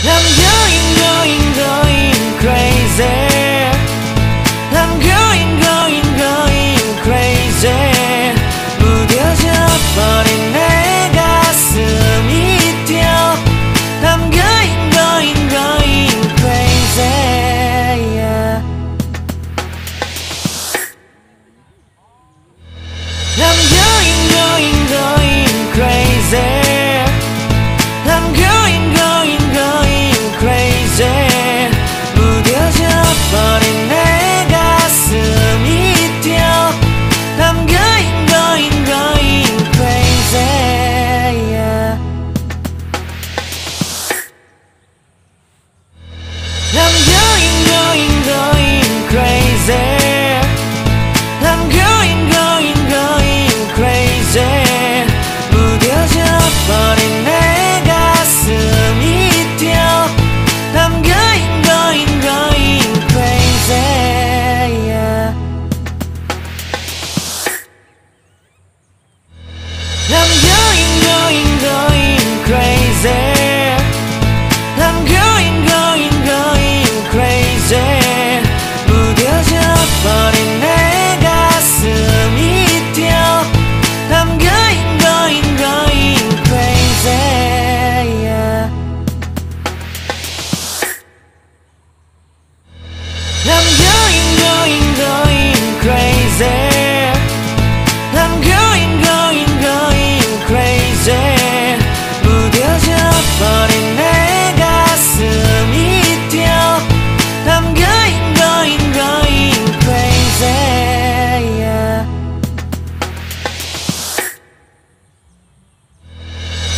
I'm going,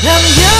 让烟。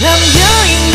I'm doing